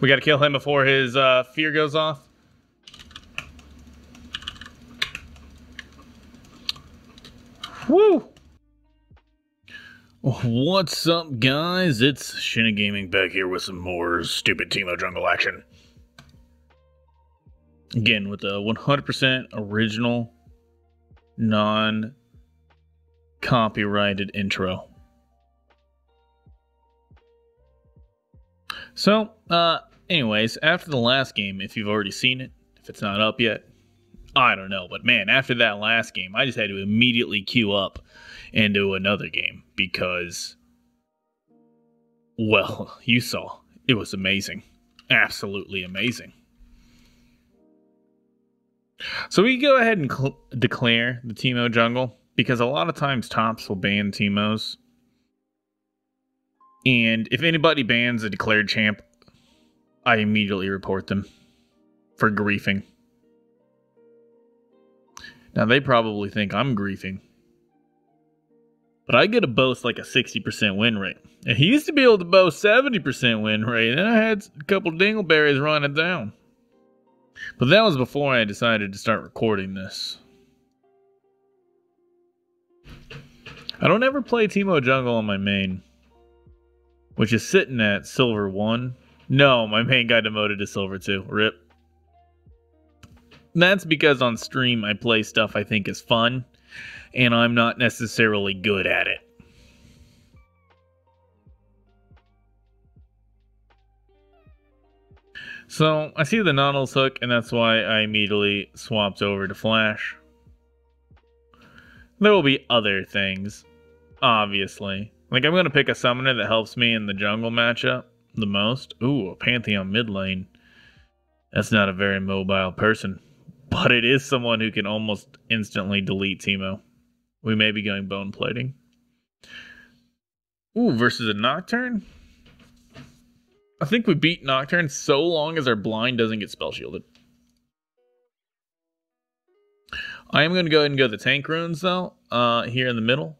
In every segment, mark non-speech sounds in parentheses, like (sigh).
We got to kill him before his uh, fear goes off. Woo! What's up, guys? It's Shini Gaming back here with some more stupid Teemo Jungle action. Again, with a 100% original, non copyrighted intro. So, uh, anyways, after the last game, if you've already seen it, if it's not up yet, I don't know. But man, after that last game, I just had to immediately queue up into another game because, well, (laughs) you saw. It was amazing. Absolutely amazing. So we go ahead and cl- declare the Teemo jungle because a lot of times tops will ban Teemos. And if anybody bans a declared champ, I immediately report them for griefing. Now they probably think I'm griefing. But I get to boast like a 60% win rate. And he used to be able to boast 70% win rate, and I had a couple dingleberries running down. But that was before I decided to start recording this. I don't ever play Teemo Jungle on my main, which is sitting at Silver 1. No, my main got demoted to Silver too. Rip. That's because on stream I play stuff I think is fun, and I'm not necessarily good at it. So I see the Nautilus hook, and that's why I immediately swapped over to Flash. There will be other things, obviously. Like, I'm going to pick a summoner that helps me in the jungle matchup the most. Ooh, a Pantheon mid lane. That's not a very mobile person, (laughs) but it is someone who can almost instantly delete Teemo. We may be going bone plating. Ooh, versus a Nocturne? I think we beat Nocturne so long as our blind doesn't get spell shielded. I am going to go ahead and go the tank runes though, uh, here in the middle.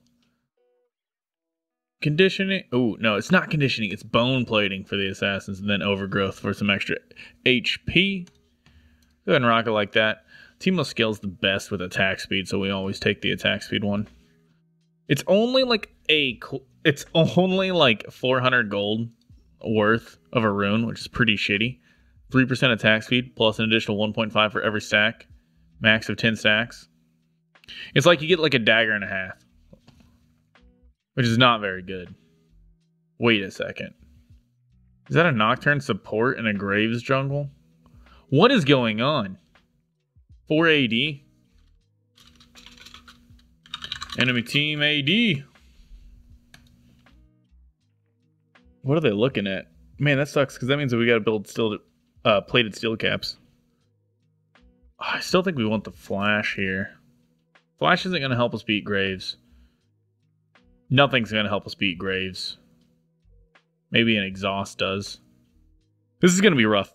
Conditioning. Oh, no, it's not conditioning. It's bone plating for the assassins and then overgrowth for some extra HP. Go ahead and rock it like that. Teemo scales the best with attack speed, so we always take the attack speed one. It's only like a. It's only like 400 gold worth of a rune, which is pretty shitty. 3% attack speed plus an additional 1.5 for every stack. Max of 10 stacks. It's like you get like a dagger and a half, which is not very good. Wait a second. Is that a Nocturne support in a Graves jungle? What is going on? 4 AD. Enemy team AD. What are they looking at? Man, that sucks because that means that we got to build steel, uh, plated steel caps. I still think we want the flash here. Flash isn't going to help us beat Graves. Nothing's going to help us beat Graves. Maybe an exhaust does. This is going to be rough.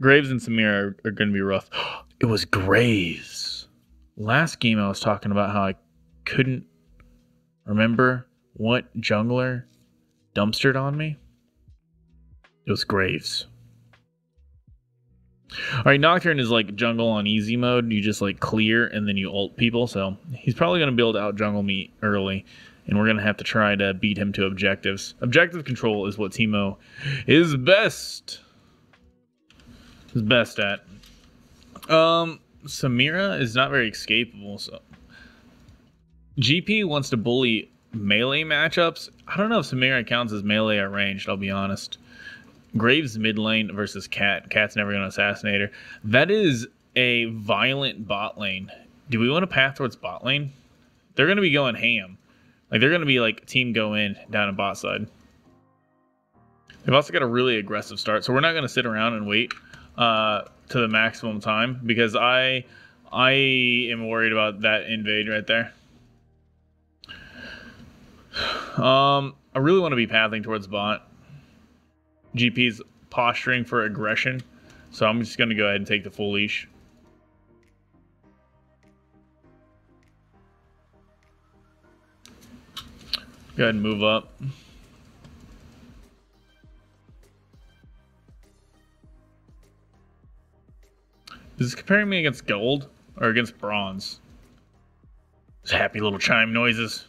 Graves and Samira are, are going to be rough. (gasps) it was Graves. Last game I was talking about how I couldn't remember what jungler dumpstered on me? It was Graves. Alright, Nocturne is like jungle on easy mode. You just like clear and then you ult people. So he's probably going to to out jungle me early. And we're to have to try to beat him to objectives. Objective control is what Teemo is best. Is best at. Um, Samira is not very escapable. So GP wants to bully melee matchups, I don't know if Samira counts as melee or ranged, I'll be honest. Graves mid lane versus Cat. Cat's never to assassinate her. That is a violent bot lane. Do we want to path towards bot lane? They're to be going ham. Like, they're going to be like team go in down in bot side. They've also got a really aggressive start, so we're not going to sit around and wait uh, to the maximum time because I I am worried about that invade right there. Um, I really want to be pathing towards bot. GP's posturing for aggression, so I'm just going to go ahead and take the full leash. Go ahead and move up. Is this comparing me against gold or against bronze? Those happy little chime noises.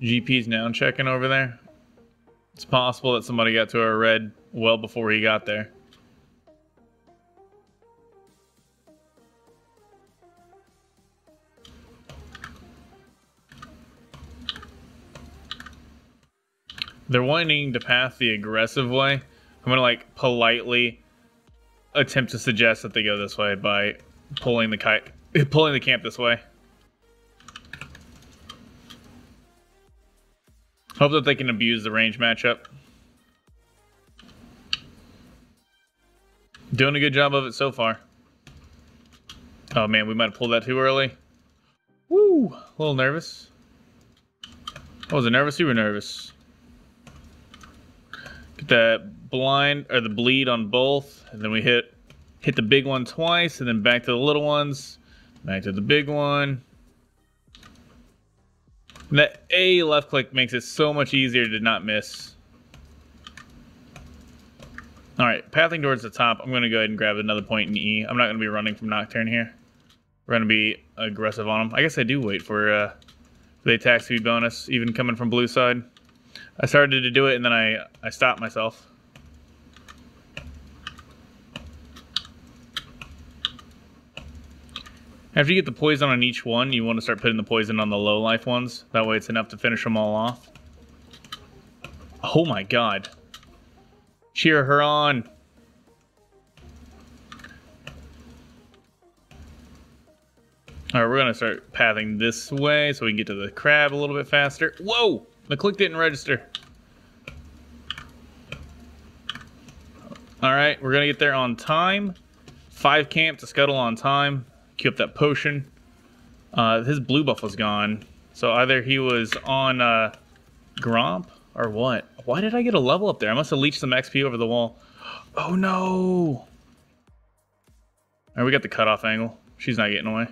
GP's now checking over there. It's possible that somebody got to our red well before he got there. They're wanting to path the aggressive way. I'm gonna like politely attempt to suggest that they go this way by pulling the kite, (laughs) pulling the camp this way. Hope that they can abuse the range matchup. Doing a good job of it so far. Oh man, we might have pulled that too early. Woo! A little nervous. I was it nervous? You were nervous. That blind or the bleed on both, and then we hit hit the big one twice, and then back to the little ones, back to the big one. And that A left click makes it so much easier to not miss. All right, pathing towards the top. I'm going to go ahead and grab another point in E. I'm not going to be running from Nocturne here. We're going to be aggressive on them. I guess I do wait for uh, the attack speed bonus, even coming from blue side. I started to do it and then I, I stopped myself. After you get the poison on each one, you want to start putting the poison on the low life ones. That way it's enough to finish them all off. Oh my god. Cheer her on. Alright, we're going to start pathing this way so we can get to the crab a little bit faster. Whoa! The click didn't register. All right, we're gonna get there on time. Five camp to scuttle on time. Keep up that potion. Uh, his blue buff was gone. So either he was on uh, Gromp or what? Why did I get a level up there? I must have leached some XP over the wall. Oh no! All right, we got the cutoff angle. She's not getting away.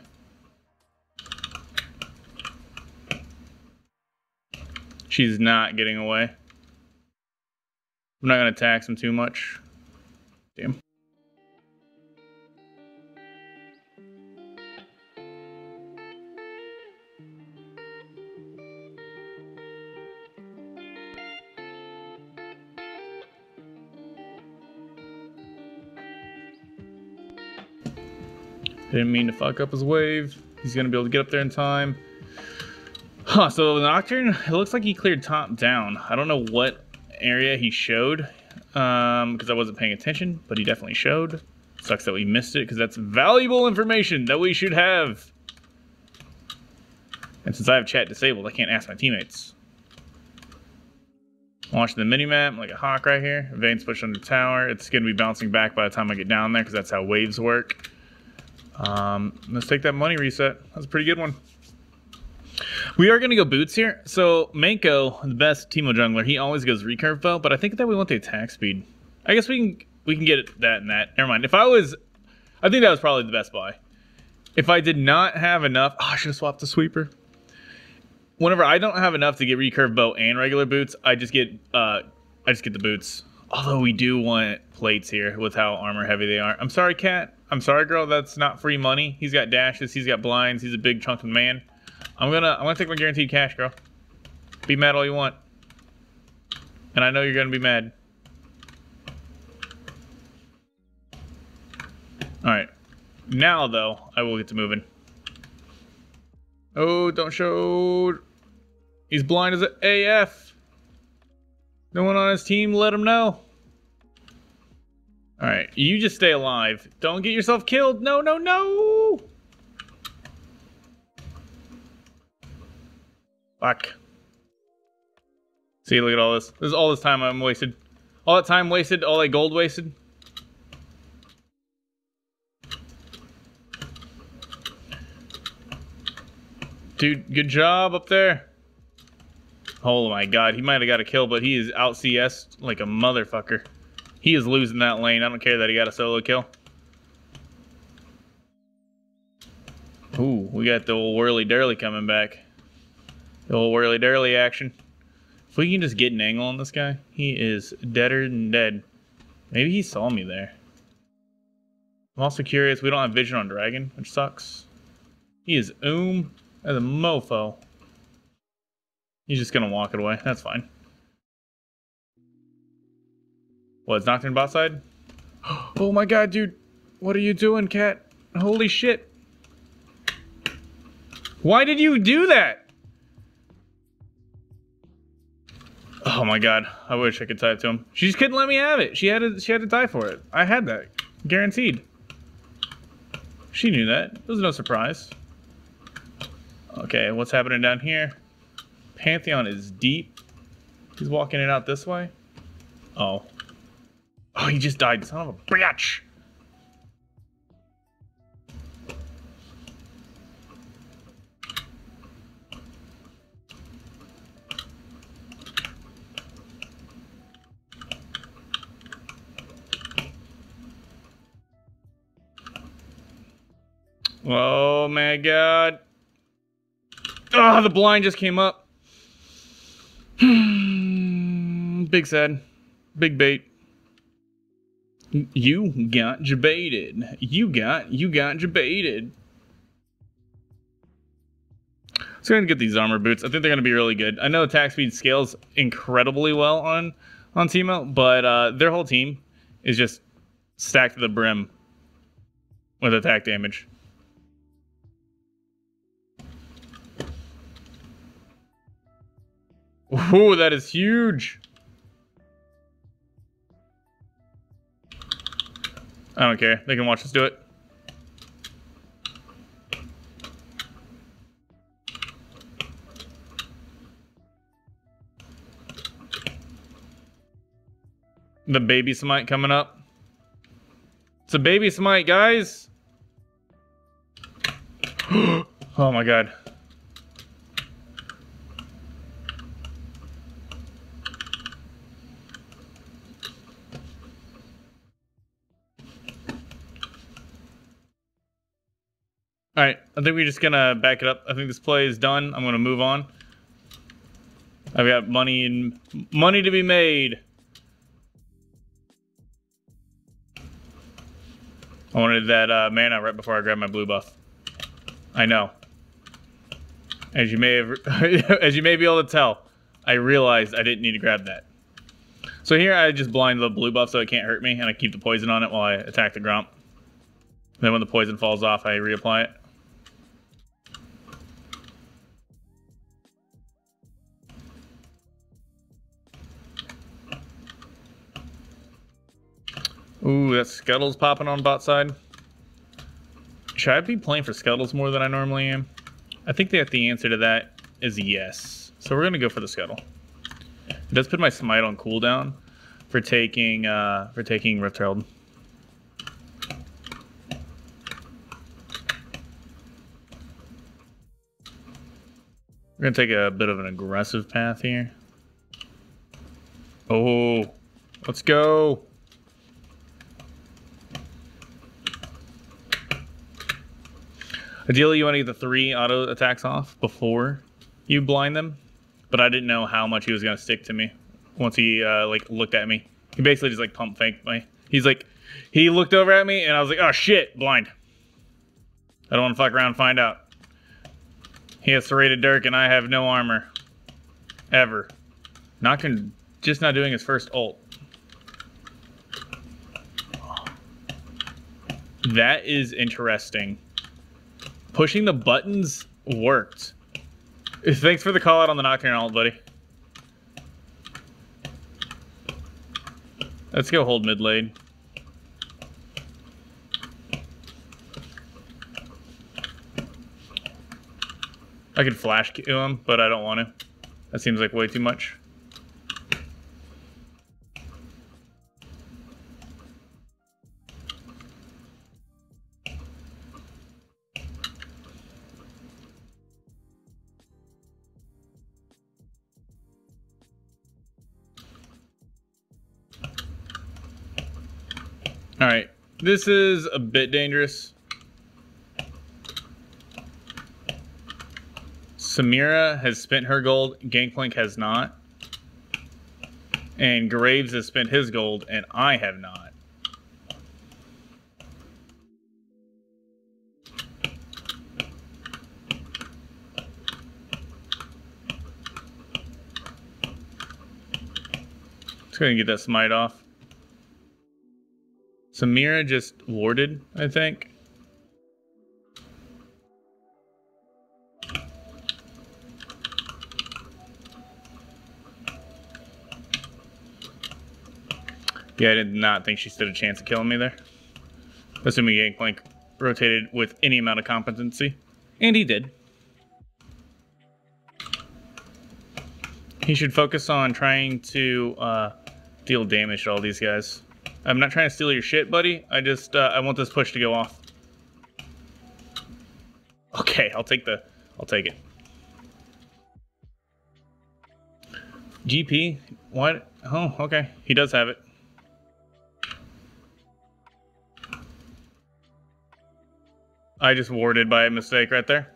She's not getting away. I'm not going to tax him too much. Damn. Didn't mean to fuck up his wave. He's going to be able to get up there in time. Huh, so the Nocturne, it looks like he cleared top down. I don't know what area he showed, um, because I wasn't paying attention, but he definitely showed. Sucks that we missed it, because that's valuable information that we should have. And since I have chat disabled, I can't ask my teammates. Watching the mini-map, like a hawk right here. Vayne's pushed under tower. It's going to be bouncing back by the time I get down there, because that's how waves work. Um, let's take that money reset. That's a pretty good one. We are going to go boots here. So Manco, the best Teemo jungler, he always goes recurve bow, but I think that we want the attack speed. I guess we can we can get that and that. Never mind. If I was, I think that was probably the best buy. If I did not have enough, oh, I should have swapped the sweeper. Whenever I don't have enough to get recurve bow and regular boots, I just get uh, I just get the boots. Although we do want plates here with how armor heavy they are. I'm sorry, cat. I'm sorry, girl. That's not free money. He's got dashes. He's got blinds. He's a big chunk of man. I'm gonna I'm gonna take my guaranteed cash, girl. Be mad all you want. And I know you're gonna be mad. Alright. Now though, I will get to moving. Oh, don't show He's blind as a AF. No one on his team let him know. Alright, you just stay alive. Don't get yourself killed. No, no, no! Fuck. See, look at all this. This is all this time I'm wasted. All that time wasted, all that gold wasted. Dude, good job up there. Oh my god, he might have got a kill, but he is out CS like a motherfucker. He is losing that lane. I don't care that he got a solo kill. Ooh, we got the old whirly-durly coming back. The old whirly-durly action. If we can just get an angle on this guy, he is deader than dead. Maybe he saw me there. I'm also curious. We don't have vision on Dragon, which sucks. He is oom as a mofo. He's just gonna walk it away. That's fine. What, it's Nocturne bot side? (gasps) Oh my god, dude. What are you doing, cat? Holy shit. Why did you do that? Oh my god, I wish I could tie it to him. She just couldn't let me have it. She had to she had to die for it. I had that. Guaranteed. She knew that. It was no surprise. Okay, what's happening down here? Pantheon is deep. He's walking it out this way. Oh. Oh, he just died. Son of a bitch. Oh my god. Oh, the blind just came up. (sighs) Big sad. Big bait. You got jebaited. You got, you got jebaited. So I'm gonna get these armor boots. I think they're gonna be really good. I know attack speed scales incredibly well on on Teemo, but uh, their whole team is just stacked to the brim with attack damage. Ooh, that is huge. I don't care. They can watch us do it. The baby smite coming up. It's a baby smite, guys. (gasps) oh my god. All right, I think we're just gonna back it up. I think this play is done. I'm gonna move on. I've got money and money to be made. I wanted that uh, mana right before I grabbed my blue buff. I know. As you may have, (laughs) as you may be able to tell, I realized I didn't need to grab that. So here I just blind the blue buff so it can't hurt me, and I keep the poison on it while I attack the Gromp. Then when the poison falls off, I reapply it. Ooh, that Scuttle's popping on bot side. Should I be playing for Scuttles more than I normally am? I think that the answer to that is yes. So we're gonna go for the Scuttle. It does put my smite on cooldown for taking uh, for taking Rift Herald. We're gonna take a bit of an aggressive path here. Oh, let's go. Ideally, you want to get the three auto attacks off before you blind them, but I didn't know how much he was going to stick to me once he uh, like looked at me. He basically just like pump faked me. He's like, he looked over at me and I was like, oh shit, blind. I don't want to fuck around and find out. He has serrated Dirk and I have no armor. Ever. Not con just not doing his first ult. That is interesting. Pushing the buttons worked. Thanks for the call out on the Nocturne ult, buddy. Let's go hold mid lane. I could flash kill him, but I don't want to. That seems like way too much. All right, this is a bit dangerous. Samira has spent her gold, Gangplank has not. And Graves has spent his gold, and I have not. Just gonna get that smite off. Samira just warded, I think. Yeah, I did not think she stood a chance of killing me there. Assuming Gangplank rotated with any amount of competency. And he did. He should focus on trying to uh, deal damage to all these guys. I'm not trying to steal your shit, buddy. I just, uh, I want this push to go off. Okay, I'll take the, I'll take it. GP? What? Oh, okay. He does have it. I just warded by a mistake right there.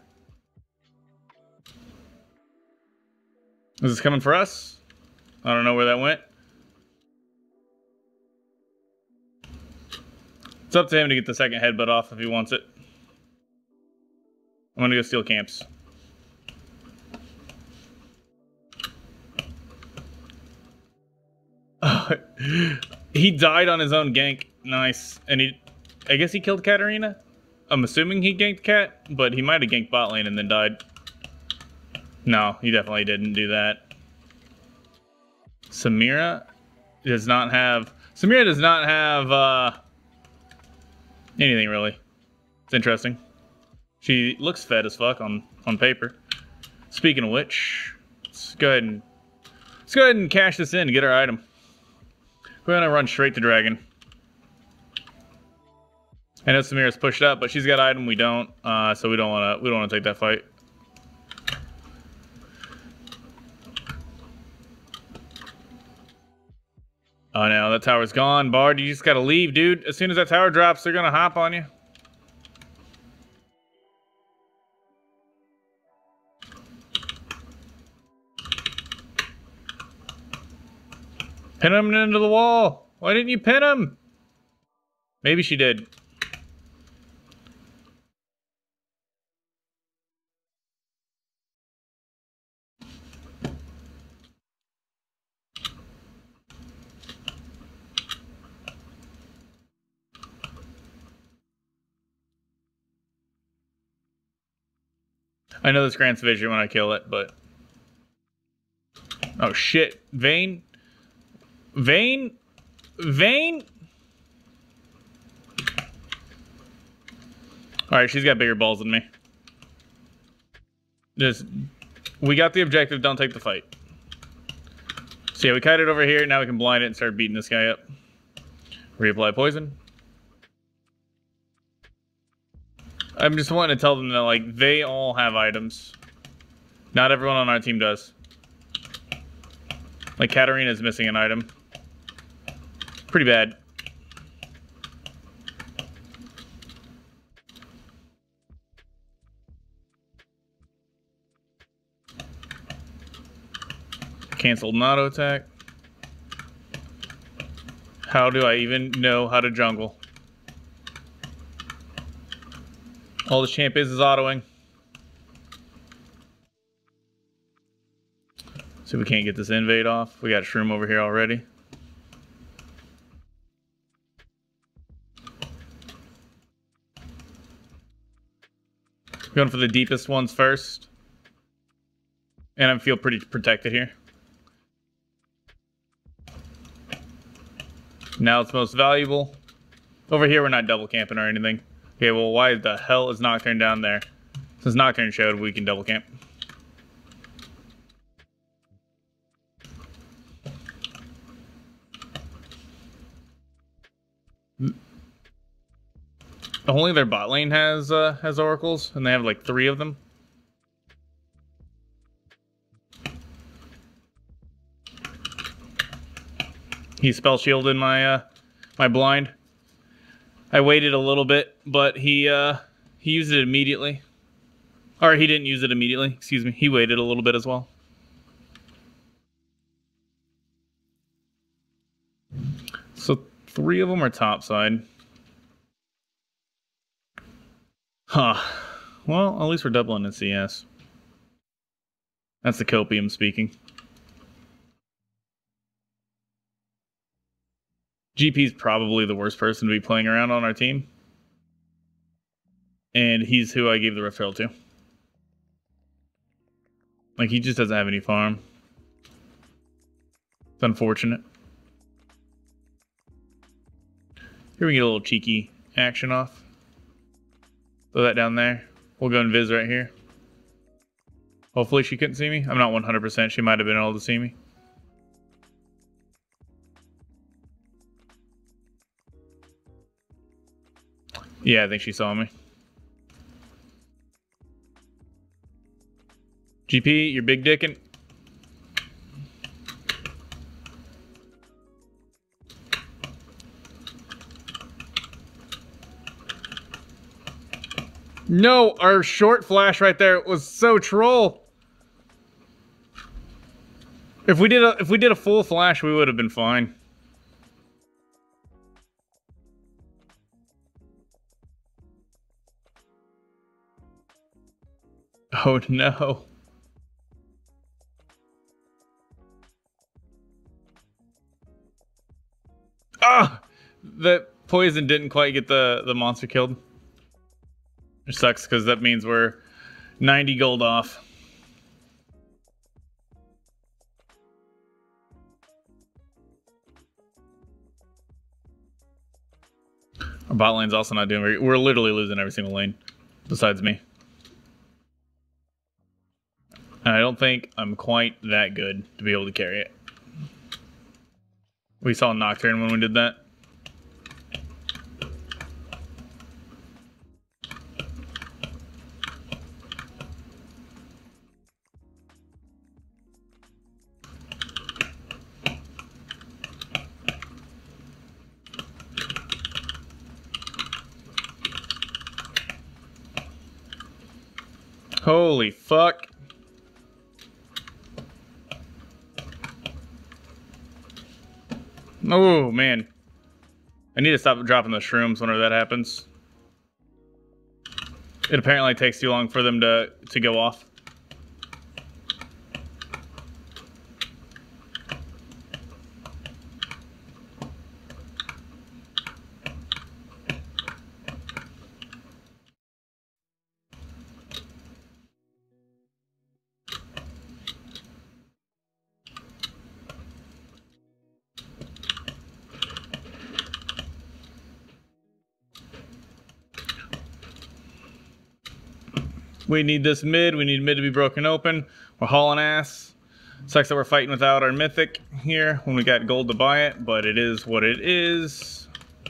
Is this coming for us? I don't know where that went. It's up to him to get the second headbutt off if he wants it. I'm gonna go steal camps. (laughs) he died on his own gank. Nice. And he, I guess he killed Katarina? I'm assuming he ganked Cat, but he might have ganked bot lane and then died. No, he definitely didn't do that. Samira does not have... Samira does not have uh, anything, really. It's interesting. She looks fed as fuck on, on paper. Speaking of which, let's go ahead and let's go ahead and cash this in and get our item. We're gonna run straight to Dragon. I know Samira's pushed up, but she's got item. We don't, uh, so we don't want to. We don't want to take that fight. Oh no, that tower's gone. Bard, you just gotta leave, dude. As soon as that tower drops, they're gonna hop on you. Pin him into the wall. Why didn't you pin him? Maybe she did. I know this grants vision when I kill it, but... Oh, shit. Vayne? Vayne? Vayne? Alright, she's got bigger balls than me. Just... We got the objective, don't take the fight. So yeah, we it over here, now we can blind it and start beating this guy up. Reapply poison. I'm just wanting to tell them that, like, they all have items. Not everyone on our team does. Like, Katarina is missing an item. Pretty bad. Cancelled an auto attack. How do I even know how to jungle? All the champ is is autoing. See if we can't get this invade off. We got Shroom over here already. Going for the deepest ones first. And I feel pretty protected here. Now it's most valuable. Over here, we're not double camping or anything. Okay, well, why the hell is Nocturne down there? Since Nocturne showed, we can double camp. Only their bot lane has uh, has oracles, and they have like three of them. He spell shielded my uh, my blind. I waited a little bit, but he uh, he used it immediately. Or he didn't use it immediately. Excuse me. He waited a little bit as well. So Three of them are topside. Huh. Well, at least we're doubling in CS. That's the copium speaking. GP's probably the worst person to be playing around on our team. And he's who I gave the referral to. Like, he just doesn't have any farm. It's unfortunate. Here we get a little cheeky action off. Throw that down there. We'll go and Viz right here. Hopefully she couldn't see me. I'm not 100%. She might have been able to see me. Yeah, I think she saw me. GP, you're big dicking. No, our short flash right there was so troll. If we did a if we did a full flash, we would have been fine. Oh (laughs) no. Ah! The poison didn't quite get the, the monster killed. It sucks because that means we're 90 gold off. Our bot lane's also not doing very We're literally losing every single lane, besides me. And I don't think I'm quite that good to be able to carry it. We saw Nocturne when we did that. Need to stop dropping the shrooms whenever that happens. It apparently takes too long for them to, to go off. We need this mid. We need mid to be broken open. We're hauling ass. Sucks that we're fighting without our mythic here when we got gold to buy it, but it is what it is.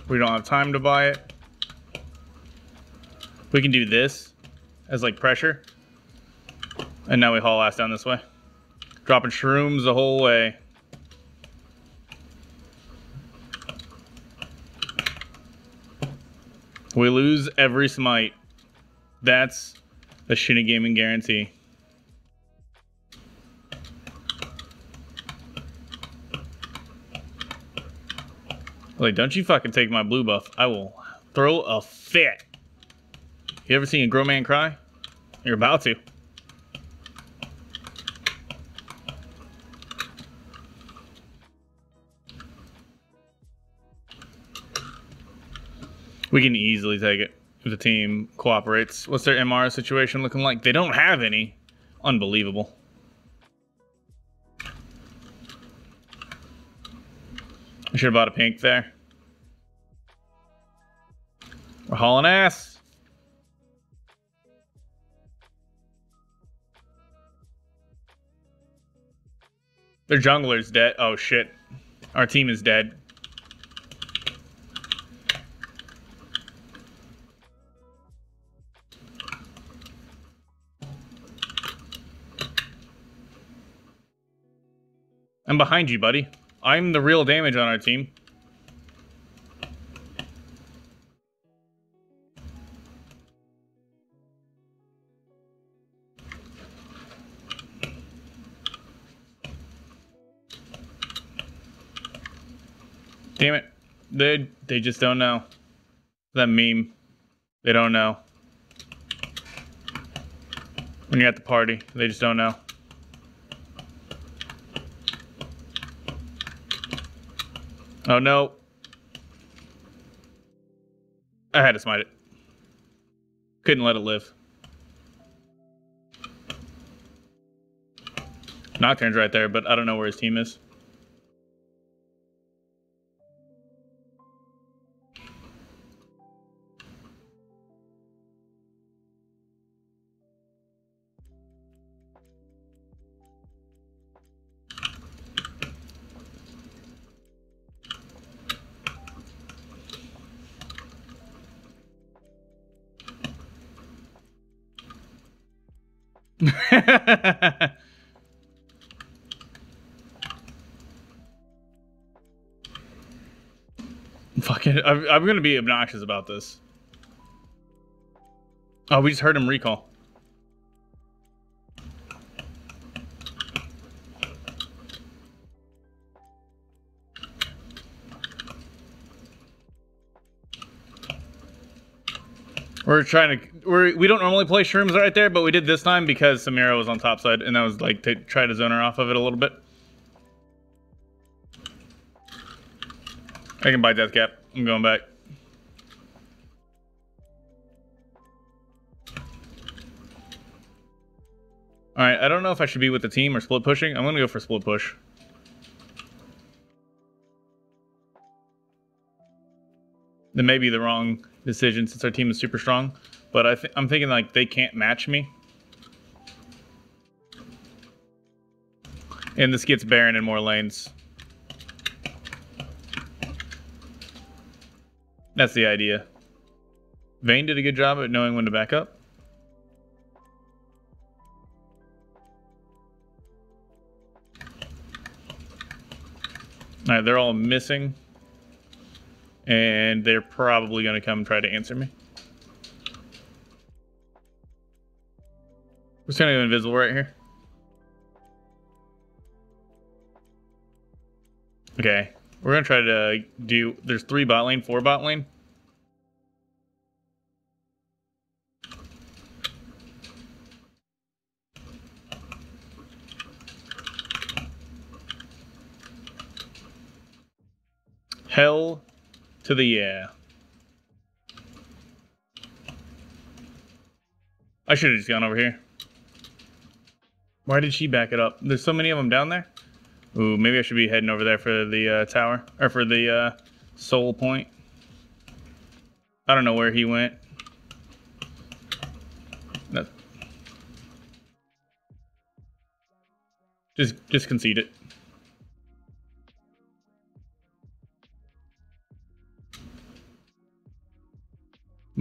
We don't have time to buy it. We can do this as like pressure. And now we haul ass down this way. Dropping shrooms the whole way. We lose every smite. That's shitty gaming guarantee. Like, don't you fucking take my blue buff. I will throw a fit. You ever seen a grown man cry? You're about to. We can easily take it the team cooperates. What's their MR situation looking like? They don't have any. Unbelievable. I should have bought a pink there. We're hauling ass. Their jungler's dead. Oh shit. Our team is dead. I'm behind you, buddy. I'm the real damage on our team. Damn it. They they just don't know. That meme. They don't know. When you're at the party, they just don't know. Oh no. I had to smite it. Couldn't let it live. Nocturne's right there, but I don't know where his team is. (laughs) Fucking, I'm, I'm gonna be obnoxious about this. Oh, we just heard him recall. We're trying to. We're we don't normally play shrooms right there, but we did this time because Samira was on top side, and that was like to try to zone her off of it a little bit. I can buy death cap. I'm going back. All right, I don't know if I should be with the team or split pushing. I'm gonna go for split push. That may be the wrong decision since our team is super strong, but I th I'm thinking like they can't match me. And this gets Baron in more lanes. That's the idea. Vayne did a good job at knowing when to back up. Alright, they're all missing. And they're probably going to come try to answer me. We're going to invisible right here. Okay. We're going to try to do... There's three bot lane, four bot lane. Hell to the yeah. I should have just gone over here. Why did she back it up? There's so many of them down there. Ooh, maybe I should be heading over there for the uh, tower. Or for the uh, soul point. I don't know where he went. No. Just, just concede it.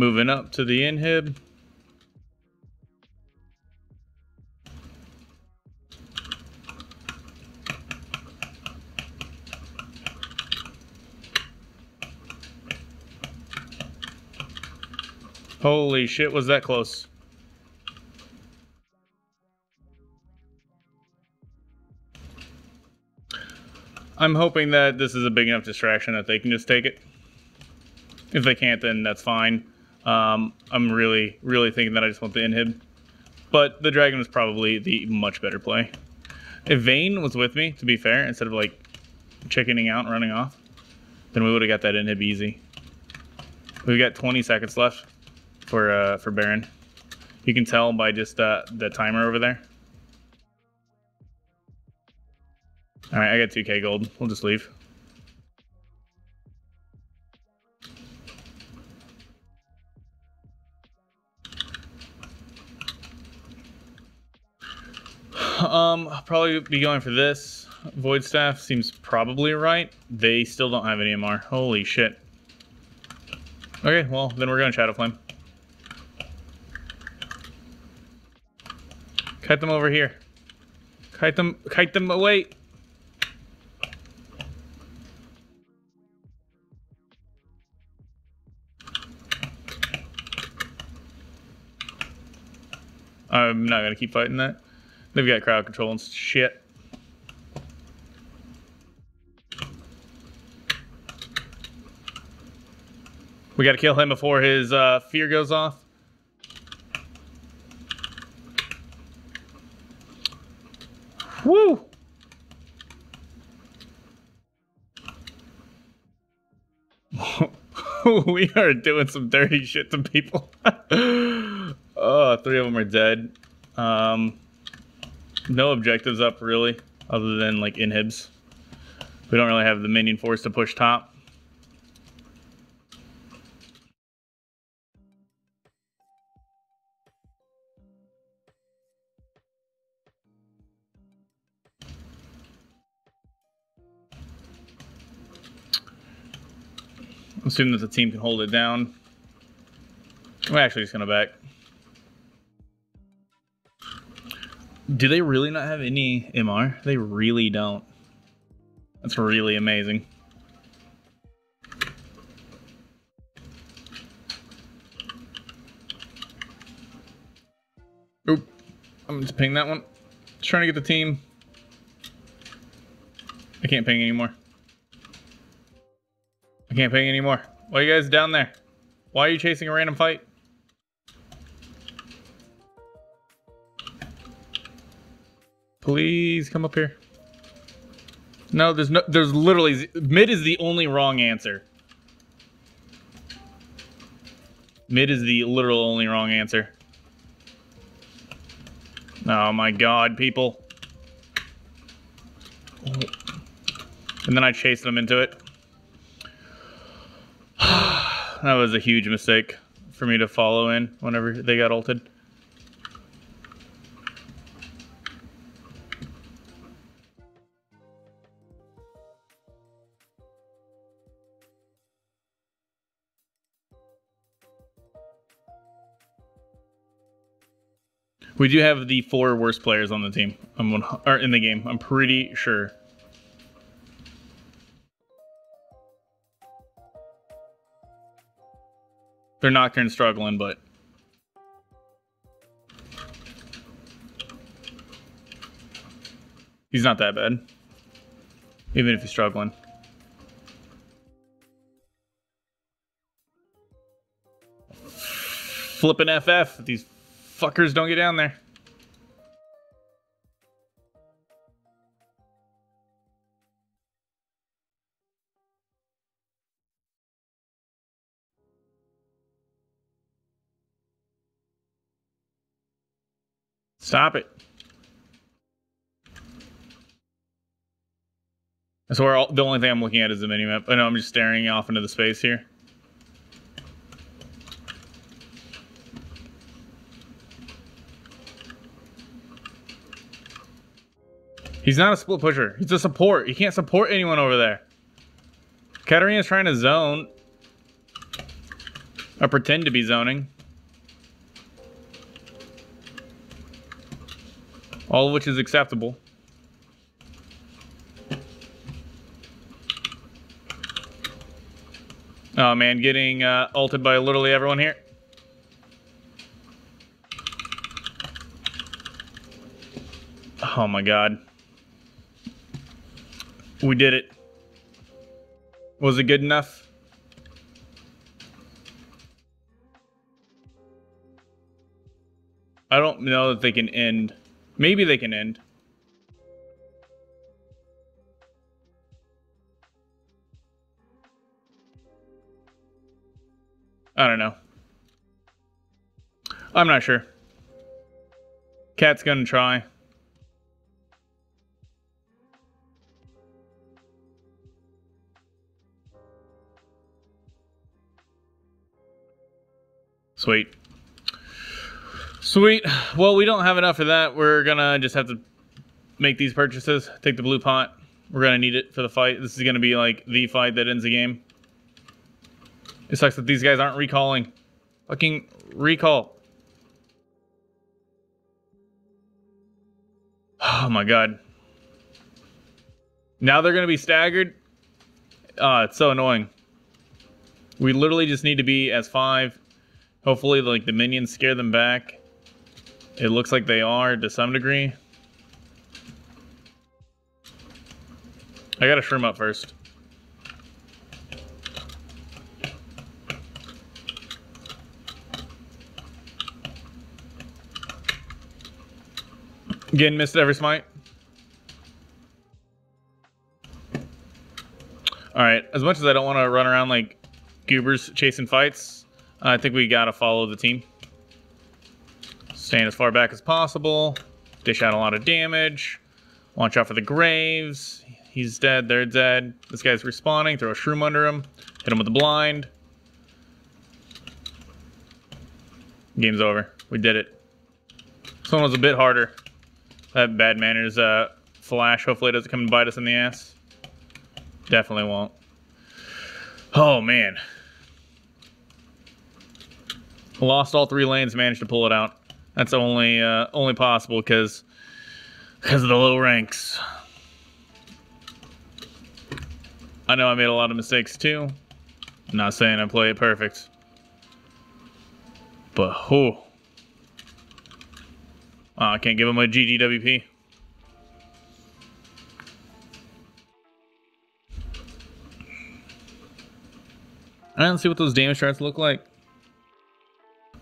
Moving up to the inhib. Holy shit, was that close? I'm hoping that this is a big enough distraction that they can just take it. If they can't, then that's fine. Um, I'm really, really thinking that I just want the inhib. But the dragon was probably the much better play. If Vayne was with me, to be fair, instead of like chickening out and running off, then we would have got that inhib easy. We've got 20 seconds left for uh, for Baron. You can tell by just uh, the timer over there. All right, I got 2k gold. We'll just leave. Um, I'll probably be going for this. Void Staff seems probably right. They still don't have any MR. Holy shit. Okay, well, then we're going Shadow Flame. Kite them over here. Kite them, kite them away. I'm not gonna keep fighting that. They've got crowd control and shit. We got to kill him before his uh, fear goes off. Woo! (laughs) we are doing some dirty shit to people. (laughs) oh, three of them are dead. Um, no objectives up really, other than like inhibs. We don't really have the minion force to push top. Assume that the team can hold it down. I'm actually just gonna back. Do they really not have any MR? They really don't. That's really amazing. Oop. I'm just ping that one. Just trying to get the team. I can't ping anymore. I can't ping anymore. Why are you guys down there? Why are you chasing a random fight? Please come up here. No, there's no, there's literally, mid is the only wrong answer. Mid is the literal only wrong answer. Oh my god, people. And then I chased them into it. (sighs) that was a huge mistake for me to follow in whenever they got ulted. We do have the four worst players on the team. I'm one, or in the game. I'm pretty sure. They're not Nocturne struggling, but he's not that bad. Even if he's struggling. Flipping FF. These fuckers don't get down there. Stop it. So where all, the only thing I'm looking at is the minimap. Oh, I know I'm just staring off into the space here. He's not a split pusher. He's a support. He can't support anyone over there. Katarina's trying to zone. Or pretend to be zoning. All of which is acceptable. Oh man, getting uh, ulted by literally everyone here. Oh my god. We did it. Was it good enough? I don't know that they can end. Maybe they can end. I don't know. I'm not sure. Cat's gonna try. Sweet. Sweet. Well, we don't have enough of that. We're gonna just have to make these purchases. Take the blue pot. We're gonna need it for the fight. This is gonna be like the fight that ends the game. It sucks that these guys aren't recalling. Fucking recall. Oh my god. Now they're gonna be staggered. Oh, it's so annoying. We literally just need to be as five Hopefully, like, the minions scare them back. It looks like they are to some degree. I gotta shroom up first. Again, missed every smite. Alright, as much as I don't want to run around like goobers chasing fights, I think we got to follow the team. Stand as far back as possible. Dish out a lot of damage. Watch out for the graves. He's dead. They're dead. This guy's respawning. Throw a shroom under him. Hit him with the blind. Game's over. We did it. This one was a bit harder. That bad manners uh, flash hopefully it doesn't come and bite us in the ass. Definitely won't. Oh, man. Lost all three lanes, managed to pull it out. That's only uh, only possible because because of the low ranks. I know I made a lot of mistakes too. I'm not saying I play it perfect. But who? Oh, I can't give him a GGWP. I don't see what those damage charts look like.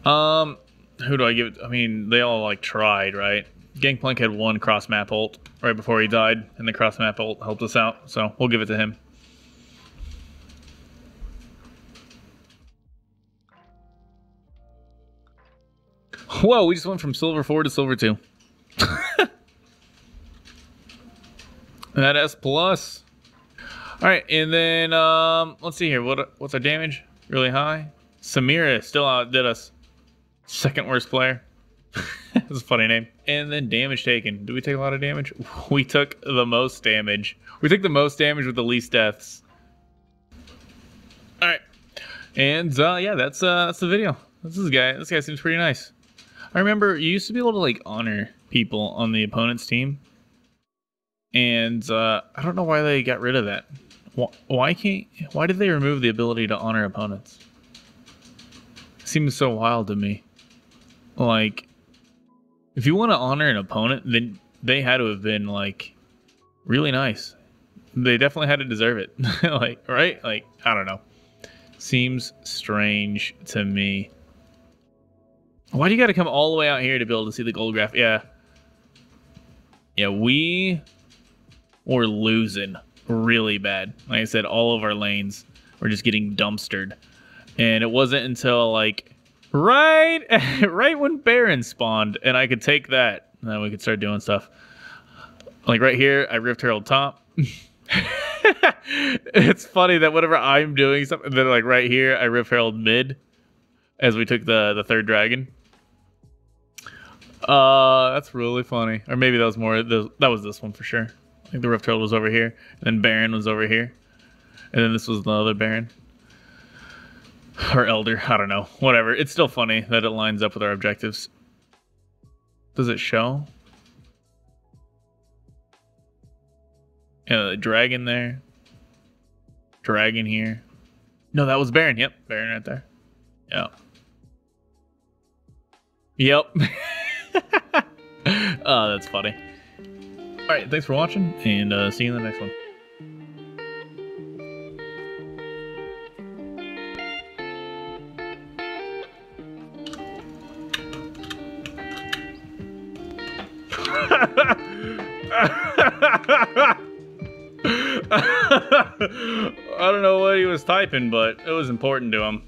Um, who do I give it? I mean, they all like tried, right? Gangplank had one cross map ult right before he died, and the cross map ult helped us out, so we'll give it to him. Whoa, we just went from silver four to silver two. (laughs) that S plus. All right, and then um, let's see here. What what's our damage? Really high. Samira still outdid us. Second worst player. (laughs) That's a funny name. And then damage taken. Did we take a lot of damage? (laughs) We took the most damage. We took the most damage with the least deaths. All right, and uh, yeah, that's uh, that's the video. This is guy. This guy seems pretty nice. I remember you used to be able to like honor people on the opponent's team, and uh, I don't know why they got rid of that. Why can't? Why did they remove the ability to honor opponents? Seems so wild to me. Like, if you want to honor an opponent, then they had to have been like really nice. They definitely had to deserve it. (laughs) like, right? Like, I don't know. Seems strange to me. Why do you got to come all the way out here to be able to see the gold graph? Yeah. Yeah, we were losing really bad. Like I said, all of our lanes were just getting dumpstered. And it wasn't until like right (laughs) right when Baron spawned and I could take that, and then we could start doing stuff. Like right here, I Rift Herald top. (laughs) it's funny that whenever I'm doing something, then like right here, I Rift Herald mid as we took the the third dragon. Uh, that's really funny. Or maybe that was more. the, That was this one for sure. I think the Rift Herald was over here, and then Baron was over here, and then this was the other Baron or Elder. I don't know. Whatever. It's still funny that it lines up with our objectives. Does it show? Yeah, the dragon there. Dragon here. No, that was Baron. Yep, Baron right there. Yep. Yep. (laughs) oh, that's funny. All right, thanks for watching, and uh, see you in the next one. (laughs) I don't know what he was typing, but it was important to him.